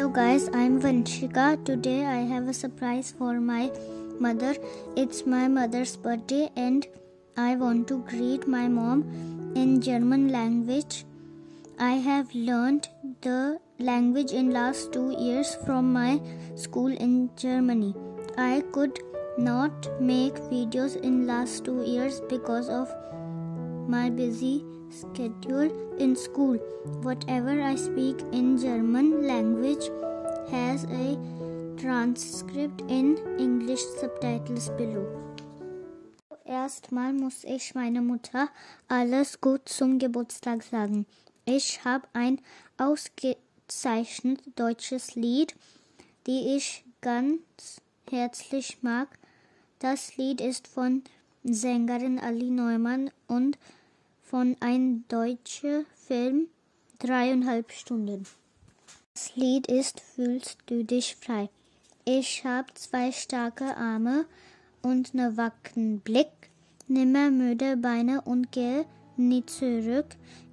Hello guys, I'm Vanshika. Today I have a surprise for my mother. It's my mother's birthday and I want to greet my mom in German language. I have learned the language in last 2 years from my school in Germany. I could not make videos in last 2 years because of my busy schedule in school. Whatever I speak in German language has a transcript in English subtitles below. Erstmal muss ich meiner Mutter alles gut zum Geburtstag sagen. Ich habe ein ausgezeichnet deutsches Lied, die ich ganz herzlich mag. Das Lied ist von Sängerin Ali Neumann und von ein deutscher Film dreieinhalb Stunden. Das Lied ist Fühlst du dich frei. Ich hab zwei starke Arme und ne wacken Blick, nimmer müde Beine und geh nie zurück.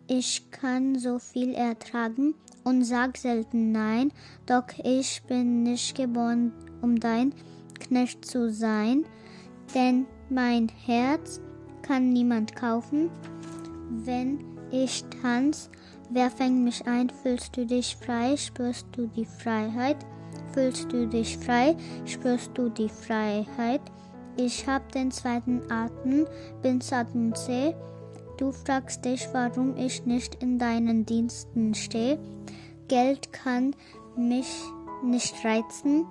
Ich kann so viel ertragen und sag selten nein, doch ich bin nicht geboren, um dein Knecht zu sein, denn mein Herz kann niemand kaufen wenn ich tanz, wer fängt mich ein? Fühlst du dich frei? Spürst du die Freiheit? Fühlst du dich frei? Spürst du die Freiheit? Ich hab den zweiten Atem, bin satt und zäh. Du fragst dich, warum ich nicht in deinen Diensten stehe. Geld kann mich nicht reizen,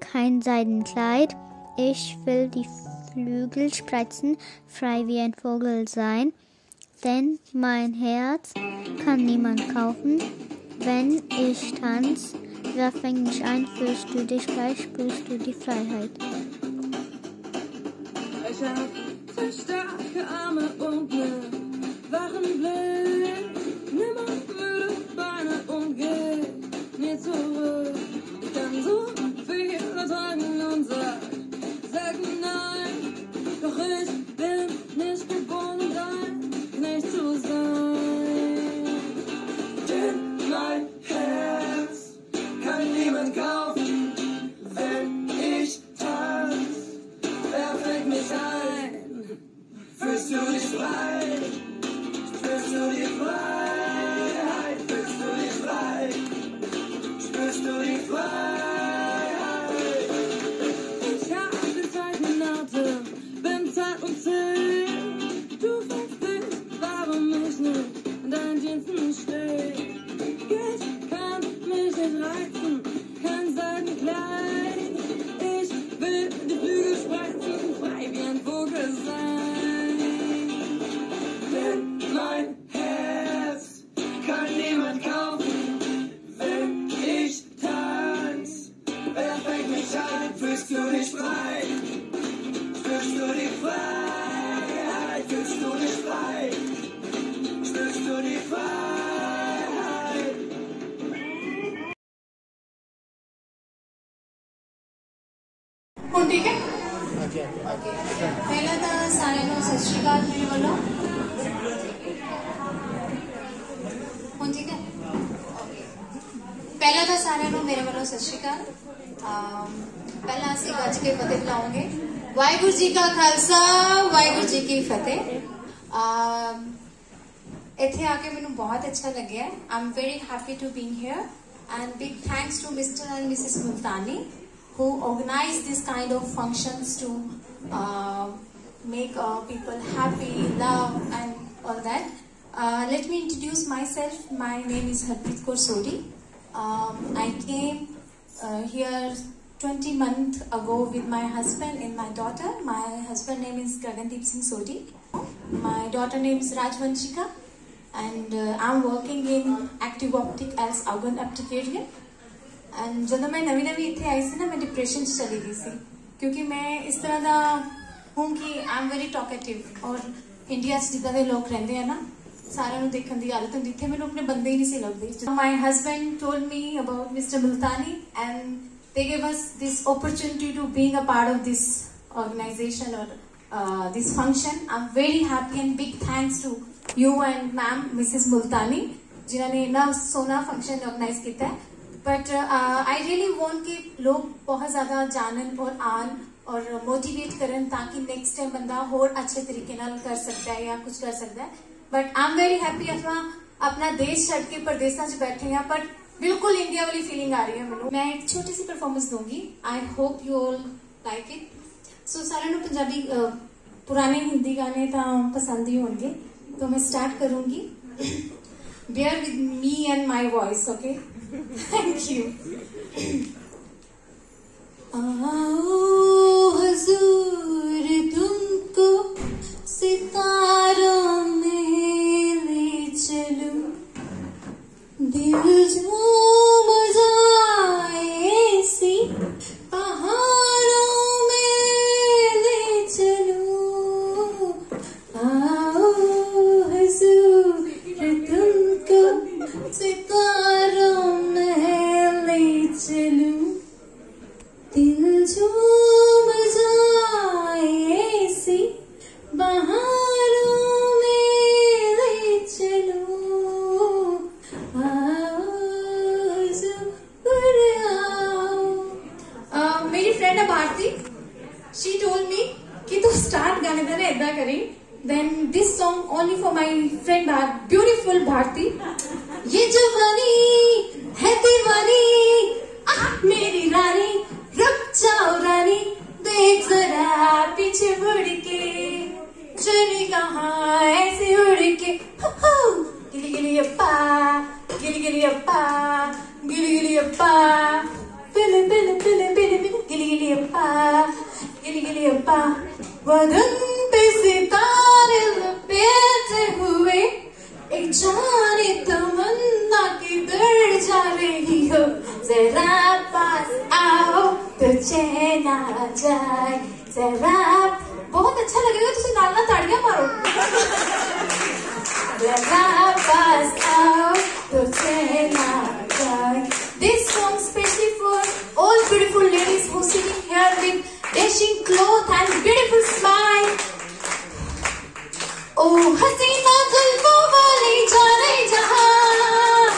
kein Seidenkleid. Ich will die Flügel spreizen, frei wie ein Vogel sein denn mein Herz kann niemand kaufen. Wenn ich tanz, wer fängt mich ein? Fühlst du dich gleich, spürst du die Freiheit. Ich hab zwei starke Arme und ne wachen Blick. Nimm auf müde Beine und geh mir zurück. Ich kann so viel ertragen und sag, sag nein. Doch ich light. ਹੁਣ ਠੀਕ ਹੈ? ਪਹਿਲਾਂ ਤਾਂ ਸਾਰਿਆਂ ਨੂੰ ਸਤਿ ਸ਼੍ਰੀ ਅਕਾਲ ਮੇਰੇ ਵੱਲੋਂ। ਹੁਣ ਠੀਕ ਹੈ? ਪਹਿਲਾਂ ਤਾਂ ਸਾਰਿਆਂ ਨੂੰ ਮੇਰੇ ਵੱਲੋਂ ਸਤਿ ਸ਼੍ਰੀ ਅਕਾਲ। ਪਹਿਲਾਂ ਅਸੀਂ ਗੱਜ ਕੇ ਫਤਿਹ ਬੁਲਾਉਂਗੇ ਵਾਹਿਗੁਰੂ ਜੀ ਕਾ ਖਾਲਸਾ ਵਾਹਿਗੁਰੂ ਜੀ ਕੀ ਫਤਿਹ ਅਮ, ਇੱਥੇ ਆ ਕੇ ਮੈਨੂੰ ਬਹੁਤ ਅੱਛਾ ਲੱਗਿਆ I'm very happy to been here and big thanks to Mr and Mrs Multani who organize this kind of functions to uh, make uh, people happy, love, and all that. Uh, let me introduce myself. My name is Harpreet Kaur Sodi. Um, I came uh, here 20 months ago with my husband and my daughter. My husband name is Gagandeep Singh Sodi. My daughter name is Rajvanshika. And uh, I'm working in Active Optic as organ application. And ਜਦੋਂ ਮੈਂ ਨਵੀਂ ਨਵੀਂ ਇੱਥੇ ਆਈ ਸੀ ਨਾ ਮੈਂ depression 'ਚ ਚਲੀ ਗਈ ਸੀ ਕਿਉਂਕਿ ਮੈਂ ਇਸ ਤਰ੍ਹਾਂ ਦਾ ਹੂੰ ਕਿ ਆਮ ਵੈਰੀ ਟਾਕੇਟਿਵ ਔਰ ਇੰਡੀਆ 'ਚ ਜਿੱਦਾਂ ਦੇ ਲੋਕ ਰਹਿੰਦੇ ਆ ਨਾ ਸਾਰਿਆਂ ਨੂੰ ਦੇਖਣ ਦੀ ਆਦਤ ਹੁੰਦੀ ਇੱਥੇ ਮੈਨੂੰ ਆਪਣੇ ਬੰਦੇ ਹੀ ਨਹੀਂ ਸੀ ਲੱਭਦੇ my husband told me about Mr Multani and They gave us this opportunity to being a part of this organization or uh, this function. I'm very happy and big thanks to you and ma'am, Mrs. Multani, jinhone na sona function organize organize hai but uh, i really want ki log bahut zyada janan aur aan और motivate करें ताकि next time बंदा और अच्छे तरीके नाल कर सकता है या कुछ कर सकता है but I am very happy अपना अपना देश छड़ के परदेसा च बैठे हैं बट बिल्कुल इंडिया वाली फीलिंग आ रही है मैंने मैं एक छोटी सी परफॉर्मेंस दूँगी। I hope you all like it so सारे पंजाबी पुराने हिंदी गाने तो पसंद ही होंगे। तो मैं स्टार्ट करूँगी। Bear with me and my voice okay thank you आओ, हजूर, तुमको सितारों whose womb मेरी फ्रेंड है भारती शी टोल्ड मी कि तू स्टार्ट गाने देना इदा करें. Then this song only for my friend beautiful Bharti ये जवानी है दीवानी आह, मेरी रानी रुक जाओ रानी देख जरा पीछे मुड़ के चली कहाँ ऐसे उड़ के गिली गिली अप्पा गिली गिली अप्पा गिली गिली अप्पा। गिली गिली अप्पा गिली गिली अप्पा बदन पे सितारे लपेटे हुए, एक जाने तमन्ना किधर जा रही हो। जरा पास आओ तो चैन आ जाए। जरा बहुत अच्छा लगेगा तुझे नाल ना ताड़ियाँ मारो। जरा पास आओ तो चैन आ जाए This song specially for all beautiful ladies who sitting here with dashing and beautiful smile. ओ हसीना जुल्फों वाली जाने जहाँ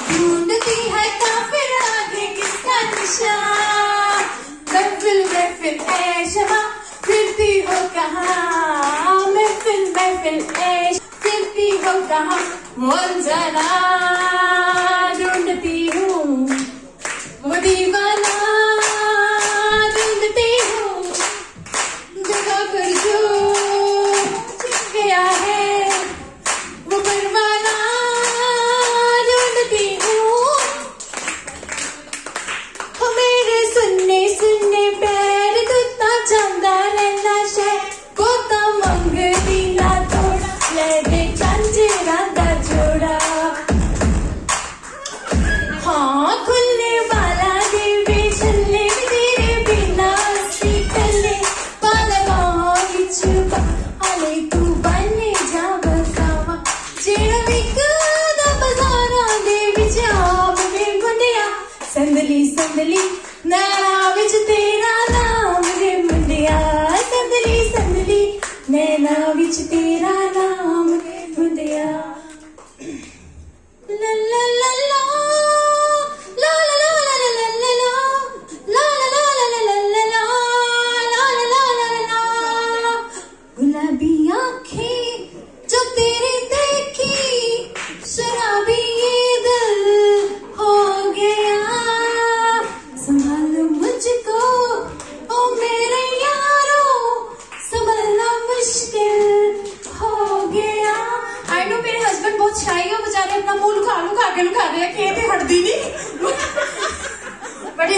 ढूंढती है काफिर आगे किसका निशान महफिल महफिल ऐ शमा फिरती हो कहाँ महफिल महफिल ऐ फिरती हो कहाँ मोल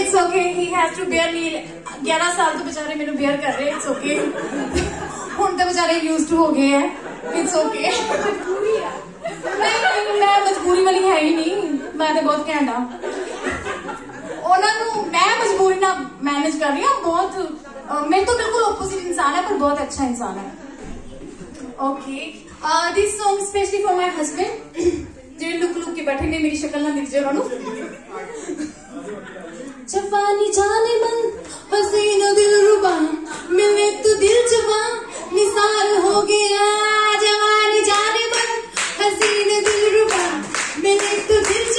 it's okay he has to bear नील 11 ਸਾਲ ਤੋਂ ਵਿਚਾਰੇ ਮੈਨੂੰ ਬੇਅਰ ਕਰ ਰਹੇ ਇਟਸ ਓਕੇ ਹੁਣ ਤਾਂ ਵਿਚਾਰੇ ਯੂਜ਼ਡ ਟੂ ਹੋ ਗਏ ਐ ਇਟਸ ਓਕੇ ਮਜਬੂਰੀ ਆ ਨਹੀਂ ਮੈਂ ਮਜਬੂਰੀ ਵਾਲੀ ਹੈ ਹੀ ਨਹੀਂ ਮੈਂ ਤਾਂ ਬਹੁਤ ਕਹਿੰਦਾ ਉਹਨਾਂ ਨੂੰ ਮੈਂ ਮਜਬੂਰੀ ਨਾਲ ਮੈਨੇਜ ਕਰ ਰਹੀ ਹਾਂ ਬਹੁਤ ਮੈਂ ਤਾਂ ਬਿਲਕੁਲ ਆਪੋਜ਼ਿਟ ਇਨਸਾਨ ਹੈ ਪਰ ਬਹੁਤ ਅੱਛਾ ਇਨਸਾਨ ਹੈ okay this song specially for my husband ਜਿਹੜੇ ਲੁੱਕ ਲੁੱਕ ਕੇ ਬੈਠੇ ਨੇ ਮੇਰੀ ਸ਼ਕਲ ਨਾ ਦਿਖ ਜੇ ਉਹਨਾਂ ਨੂੰ जवानी जाने मन हसीना दिल रुबा मिले तो दिल जवा निसार हो गया। जवानी जाने मन हसीना दिल रुबा मिले तो दिल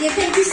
也可以